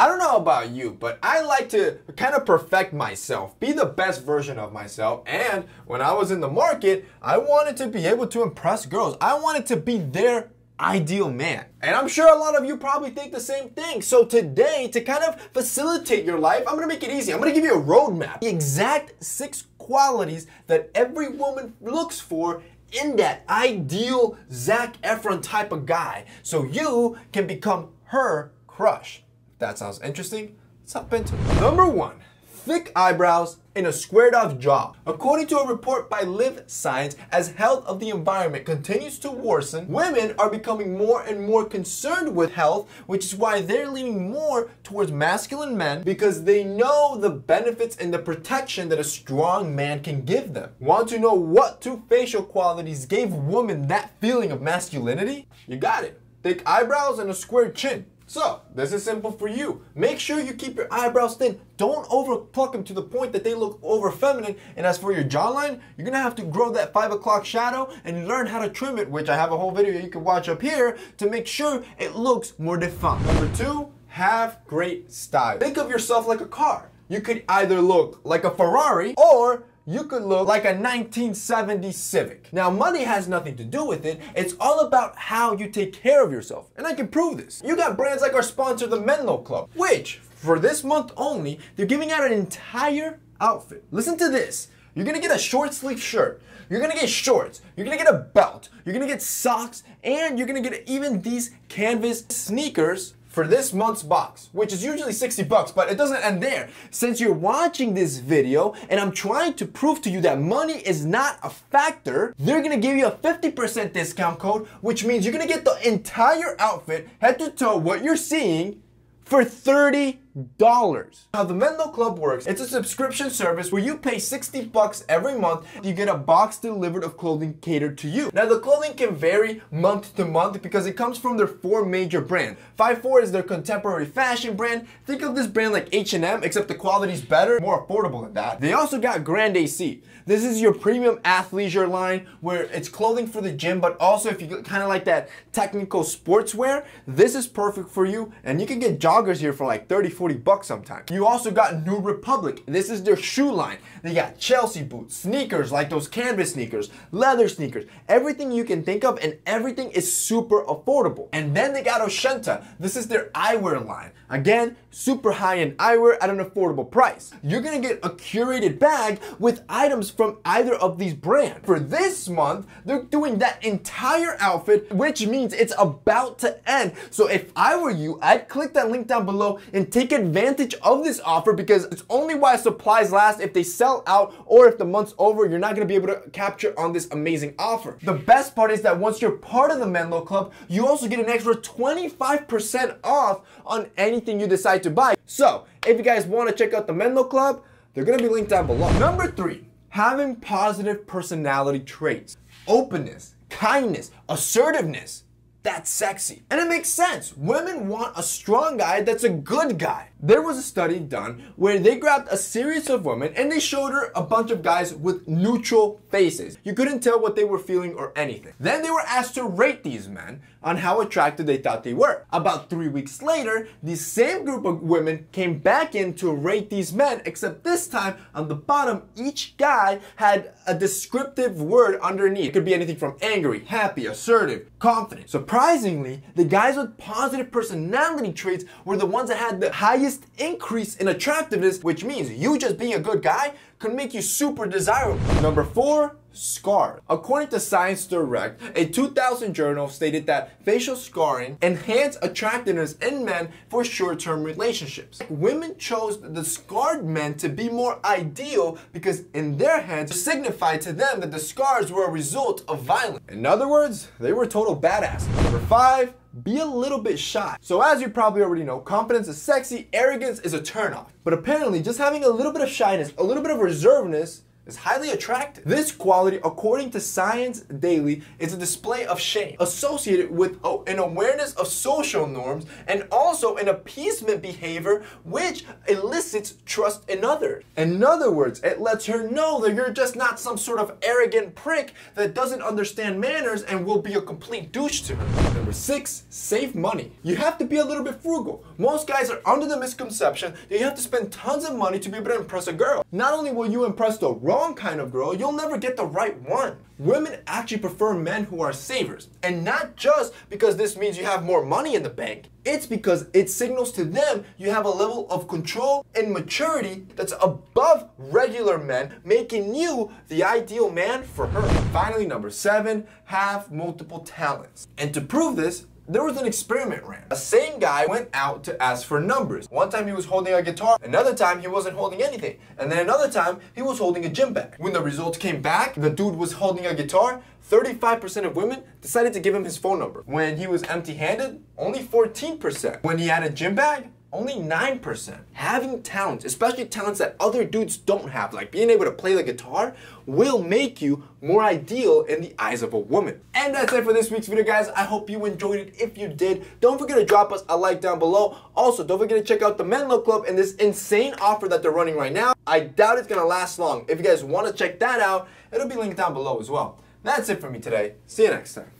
I don't know about you, but I like to kind of perfect myself, be the best version of myself. And when I was in the market, I wanted to be able to impress girls. I wanted to be their ideal man. And I'm sure a lot of you probably think the same thing. So today, to kind of facilitate your life, I'm gonna make it easy. I'm gonna give you a roadmap. The exact six qualities that every woman looks for in that ideal Zac Efron type of guy. So you can become her crush. That sounds interesting, let's hop into it. Number one, thick eyebrows and a squared off jaw. According to a report by Live Science, as health of the environment continues to worsen, women are becoming more and more concerned with health, which is why they're leaning more towards masculine men because they know the benefits and the protection that a strong man can give them. Want to know what two facial qualities gave women that feeling of masculinity? You got it. Thick eyebrows and a square chin. So, this is simple for you. Make sure you keep your eyebrows thin. Don't over pluck them to the point that they look over feminine. And as for your jawline, you're gonna have to grow that five o'clock shadow and learn how to trim it, which I have a whole video you can watch up here to make sure it looks more defined. Number two, have great style. Think of yourself like a car. You could either look like a Ferrari or you could look like a 1970 Civic. Now, money has nothing to do with it. It's all about how you take care of yourself. And I can prove this. You got brands like our sponsor, the Menlo Club, which for this month only, they're giving out an entire outfit. Listen to this. You're gonna get a short sleeve shirt. You're gonna get shorts. You're gonna get a belt. You're gonna get socks. And you're gonna get even these canvas sneakers for this month's box, which is usually 60 bucks, but it doesn't end there. Since you're watching this video and I'm trying to prove to you that money is not a factor, they're gonna give you a 50% discount code, which means you're gonna get the entire outfit, head to toe, what you're seeing, for 30 dollars. How the Menlo Club works, it's a subscription service where you pay 60 bucks every month. You get a box delivered of clothing catered to you. Now the clothing can vary month to month because it comes from their four major brands. 5-4 is their contemporary fashion brand. Think of this brand like H&M, except the quality's better, more affordable than that. They also got Grand AC. This is your premium athleisure line where it's clothing for the gym, but also if you kind of like that technical sportswear, this is perfect for you. And you can get joggers here for like 30, 40 40 bucks sometimes. You also got New Republic. This is their shoe line. They got Chelsea boots, sneakers like those canvas sneakers, leather sneakers, everything you can think of and everything is super affordable. And then they got Oshenta. This is their eyewear line. Again, super high-end eyewear at an affordable price. You're gonna get a curated bag with items from either of these brands. For this month, they're doing that entire outfit, which means it's about to end. So if I were you, I'd click that link down below and take advantage of this offer because it's only while supplies last. If they sell out or if the month's over, you're not gonna be able to capture on this amazing offer. The best part is that once you're part of the Menlo Club, you also get an extra 25% off on anything you decide to buy. So, if you guys wanna check out the Menlo Club, they're gonna be linked down below. Number three, having positive personality traits. Openness, kindness, assertiveness, that's sexy. And it makes sense. Women want a strong guy that's a good guy. There was a study done where they grabbed a series of women and they showed her a bunch of guys with neutral faces. You couldn't tell what they were feeling or anything. Then they were asked to rate these men on how attractive they thought they were. About three weeks later, the same group of women came back in to rate these men, except this time on the bottom, each guy had a descriptive word underneath. It could be anything from angry, happy, assertive, confident. Surprisingly, the guys with positive personality traits were the ones that had the highest increase in attractiveness, which means you just being a good guy could make you super desirable. Number four, scar. According to Science Direct, a 2000 journal stated that facial scarring enhanced attractiveness in men for short-term relationships. Women chose the scarred men to be more ideal because in their heads, it signified to them that the scars were a result of violence. In other words, they were total badass. Number five, be a little bit shy. So as you probably already know, confidence is sexy, arrogance is a turnoff. But apparently just having a little bit of shyness, a little bit of reservedness is highly attractive. This quality, according to Science Daily, is a display of shame associated with an awareness of social norms and also an appeasement behavior which elicits trust in others. In other words, it lets her know that you're just not some sort of arrogant prick that doesn't understand manners and will be a complete douche to her. Number six, save money. You have to be a little bit frugal. Most guys are under the misconception that you have to spend tons of money to be able to impress a girl. Not only will you impress the wrong kind of girl, you'll never get the right one. Women actually prefer men who are savers. And not just because this means you have more money in the bank. It's because it signals to them you have a level of control and maturity that's above regular men, making you the ideal man for her. Finally, number seven, have multiple talents. And to prove this, there was an experiment ran. The same guy went out to ask for numbers. One time he was holding a guitar, another time he wasn't holding anything, and then another time he was holding a gym bag. When the results came back, the dude was holding a guitar, 35% of women decided to give him his phone number. When he was empty-handed, only 14%. When he had a gym bag, only 9%. Having talents, especially talents that other dudes don't have, like being able to play the guitar, will make you more ideal in the eyes of a woman. And that's it for this week's video, guys. I hope you enjoyed it. If you did, don't forget to drop us a like down below. Also, don't forget to check out the Menlo Club and this insane offer that they're running right now. I doubt it's gonna last long. If you guys wanna check that out, it'll be linked down below as well. That's it for me today. See you next time.